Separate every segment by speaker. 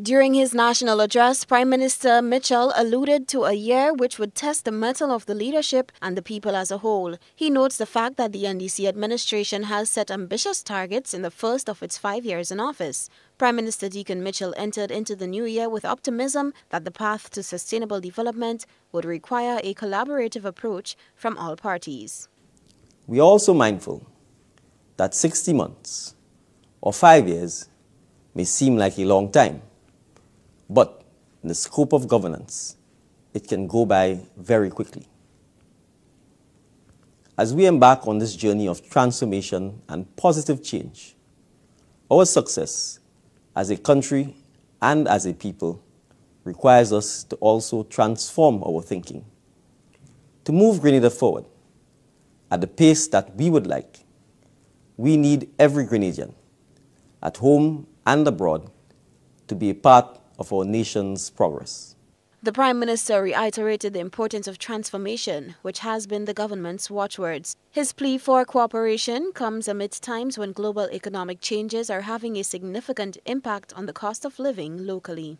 Speaker 1: During his national address, Prime Minister Mitchell alluded to a year which would test the mettle of the leadership and the people as a whole. He notes the fact that the NDC administration has set ambitious targets in the first of its five years in office. Prime Minister Dickon Mitchell entered into the new year with optimism that the path to sustainable development would require a collaborative approach from all parties.
Speaker 2: We are also mindful that 60 months or five years may seem like a long time but in the scope of governance, it can go by very quickly. As we embark on this journey of transformation and positive change, our success as a country and as a people requires us to also transform our thinking. To move Grenada forward at the pace that we would like, we need every Grenadian, at home and abroad, to be a part of our nation's progress.
Speaker 1: The Prime Minister reiterated the importance of transformation, which has been the government's watchwords. His plea for cooperation comes amid times when global economic changes are having a significant impact on the cost of living locally.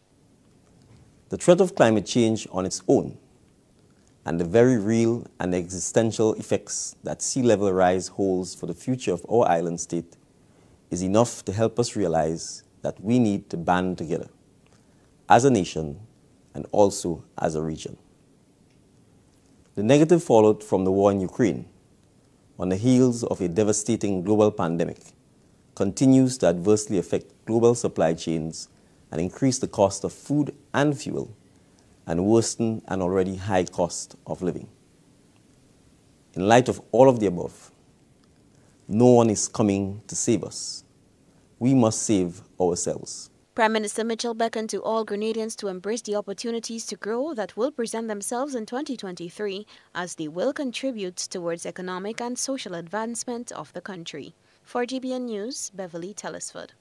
Speaker 2: The threat of climate change on its own and the very real and existential effects that sea level rise holds for the future of our island state is enough to help us realize that we need to band together as a nation and also as a region. The negative fallout from the war in Ukraine, on the heels of a devastating global pandemic, continues to adversely affect global supply chains and increase the cost of food and fuel and worsen an already high cost of living. In light of all of the above, no one is coming to save us. We must save ourselves.
Speaker 1: Prime Minister Mitchell beckoned to all Grenadians to embrace the opportunities to grow that will present themselves in 2023 as they will contribute towards economic and social advancement of the country. For GBN News, Beverly Telesford.